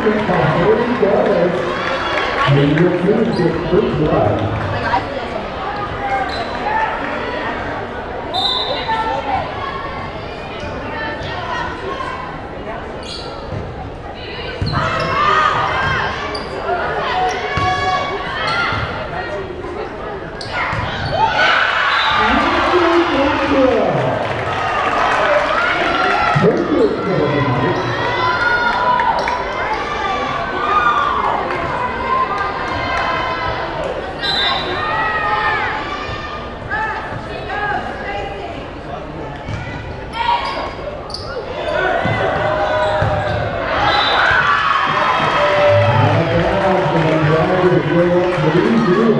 leading by 30 dollars. New York Unity with first drive.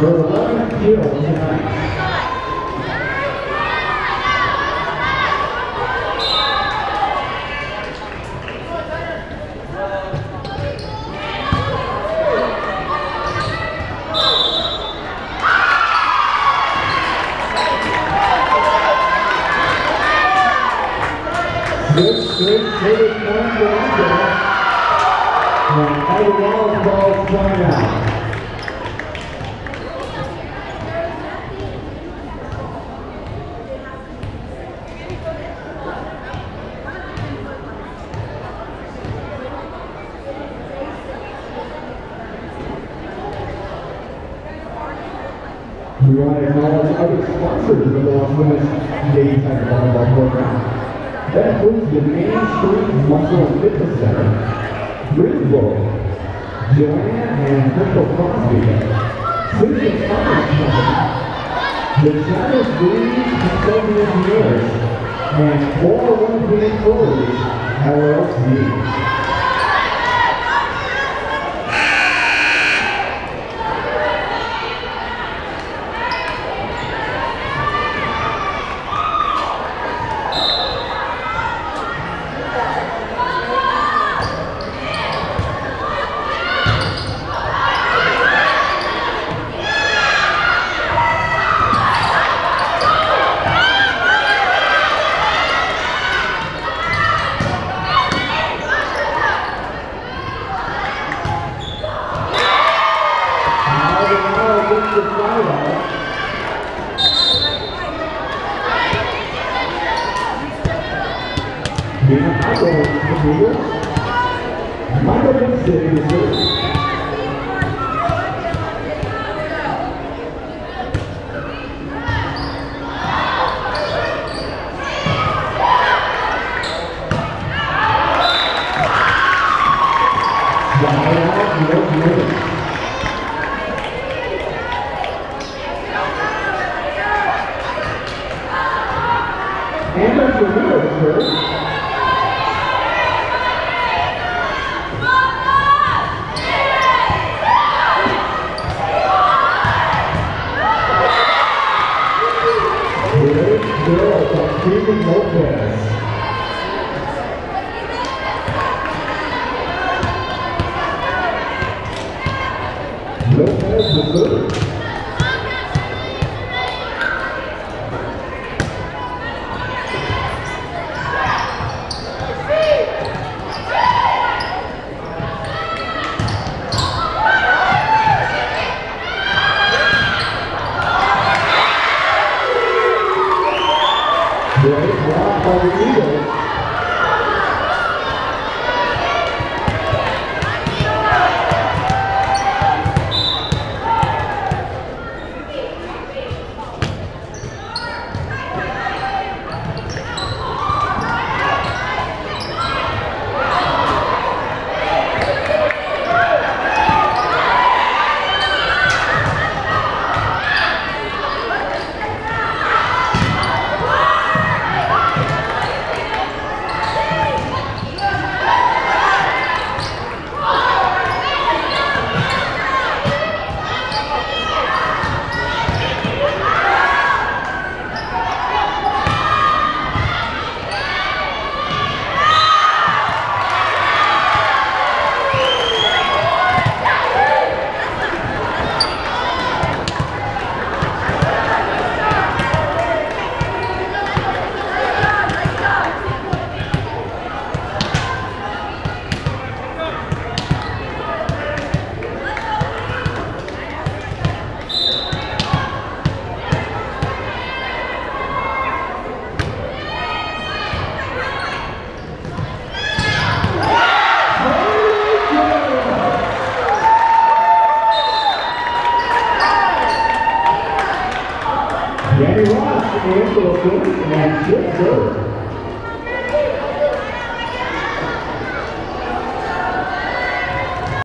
We're 11 kills tonight. Good, good, good, one, one, one. And Eddie Allen's ball is out. We want to acknowledge other sponsors of the Los Women's Daytime Volleyball Program. That includes the Main Street Muscle Fitness Center, Bridgeville, Joanna and Crystal Crosby, Citizen Farmers Company, the Shadows Green Consulting Engineers, and 401 Green Employees, LLC. Vem agora, no meio. Vai para vencer, Great block by the Eagles. Ross, Angela Ford, and Chip Bird.